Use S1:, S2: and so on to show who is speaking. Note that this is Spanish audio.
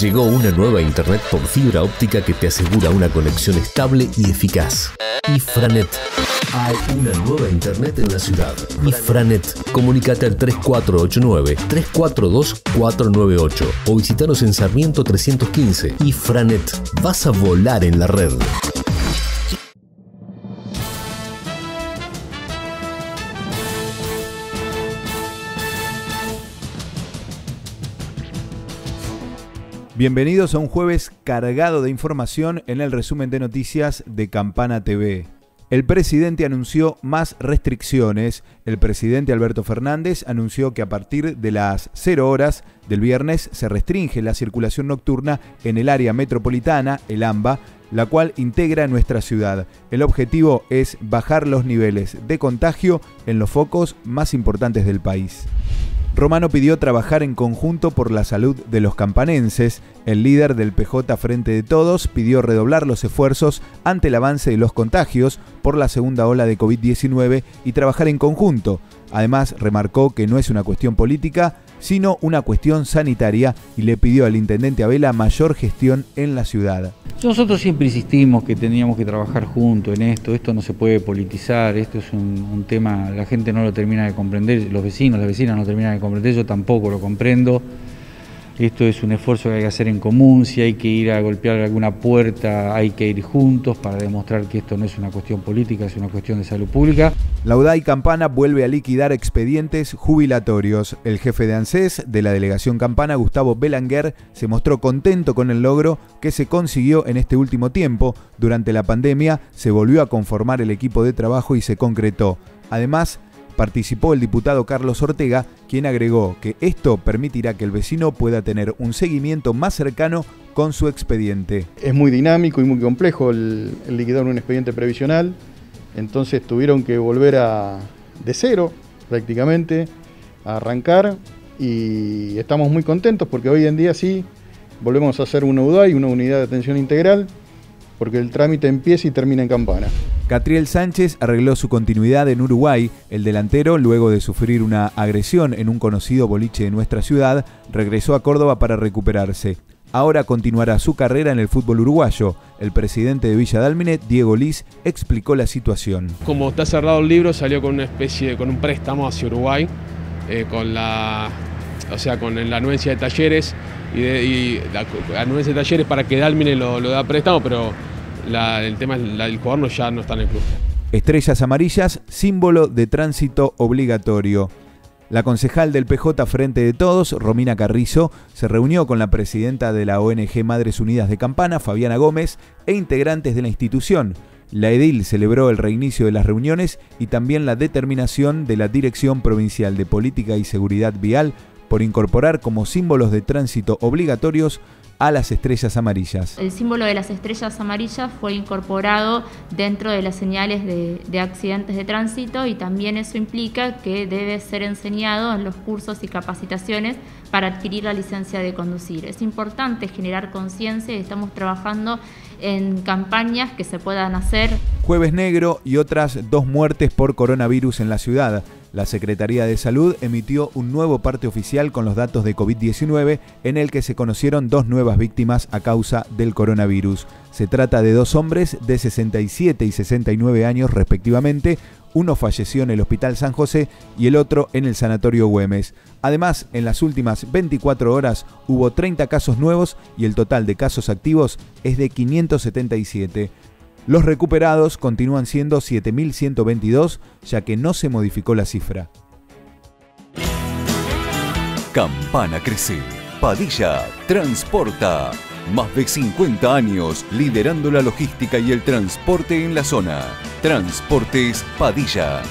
S1: Llegó una nueva internet por fibra óptica que te asegura una conexión estable y eficaz. Ifranet. Hay una nueva internet en la ciudad. Ifranet. Comunicate al 3489-342-498 o visitanos en Sarmiento 315. Ifranet. Vas a volar en la red.
S2: Bienvenidos a un jueves cargado de información en el resumen de noticias de Campana TV. El presidente anunció más restricciones. El presidente Alberto Fernández anunció que a partir de las 0 horas del viernes se restringe la circulación nocturna en el área metropolitana, el AMBA, la cual integra nuestra ciudad. El objetivo es bajar los niveles de contagio en los focos más importantes del país. Romano pidió trabajar en conjunto por la salud de los campanenses. El líder del PJ Frente de Todos pidió redoblar los esfuerzos ante el avance de los contagios por la segunda ola de COVID-19 y trabajar en conjunto. Además, remarcó que no es una cuestión política, sino una cuestión sanitaria y le pidió al intendente Abela mayor gestión en la ciudad.
S3: Nosotros siempre insistimos que teníamos que trabajar juntos en esto, esto no se puede politizar, esto es un, tema, la gente no lo termina de comprender, los vecinos, las vecinas no terminan de comprender, yo tampoco lo comprendo. Esto es un esfuerzo que hay que hacer en común, si hay que ir a golpear alguna puerta hay que ir juntos para demostrar que esto no es una cuestión política, es una cuestión de salud pública.
S2: La UDAI Campana vuelve a liquidar expedientes jubilatorios. El jefe de ANSES de la delegación Campana, Gustavo Belanguer, se mostró contento con el logro que se consiguió en este último tiempo. Durante la pandemia se volvió a conformar el equipo de trabajo y se concretó. Además, participó el diputado Carlos Ortega, quien agregó que esto permitirá que el vecino pueda tener un seguimiento más cercano con su expediente.
S4: Es muy dinámico y muy complejo el, liquidar un expediente previsional, entonces tuvieron que volver a, de cero prácticamente a arrancar. Y estamos muy contentos porque hoy en día sí volvemos a hacer una UDAI, una unidad de atención integral, porque el trámite empieza y termina en campana.
S2: Catriel Sánchez arregló su continuidad en Uruguay. El delantero, luego de sufrir una agresión en un conocido boliche de nuestra ciudad, regresó a Córdoba para recuperarse. Ahora continuará su carrera en el fútbol uruguayo. El presidente de Villa Dálmine, Diego Liz, explicó la situación.
S5: Como está cerrado el libro, salió con una especie, con un préstamo hacia Uruguay, eh, con la, o sea, con la anuencia de talleres y, la anuencia de talleres para que Dálmine lo, lo da préstamo, pero el tema del jugador ya no está en el club.
S2: Estrellas amarillas, símbolo de tránsito obligatorio. La concejal del PJ Frente de Todos, Romina Carrizo, se reunió con la presidenta de la ONG Madres Unidas de Campana, Fabiana Gómez, e integrantes de la institución. La edil celebró el reinicio de las reuniones y también la determinación de la Dirección Provincial de Política y Seguridad Vial por incorporar como símbolos de tránsito obligatorios a las estrellas amarillas.
S6: El símbolo de las estrellas amarillas fue incorporado dentro de las señales de, accidentes de tránsito y también eso implica que debe ser enseñado en los cursos y capacitaciones para adquirir la licencia de conducir. Es importante generar conciencia y estamos trabajando en campañas que se puedan hacer.
S2: Jueves Negro y otras dos muertes por coronavirus en la ciudad. La Secretaría de Salud emitió un nuevo parte oficial con los datos de COVID-19 en el que se conocieron dos nuevas víctimas a causa del coronavirus. Se trata de dos hombres de 67 y 69 años respectivamente, uno falleció en el Hospital San José y el otro en el Sanatorio Güemes. Además, en las últimas 24 horas hubo 30 casos nuevos y el total de casos activos es de 577. Los recuperados continúan siendo 7.122, ya que no se modificó la cifra.
S7: Campana crece. Padilla transporta. Más de 50 años liderando la logística y el transporte en la zona. Transportes Padilla.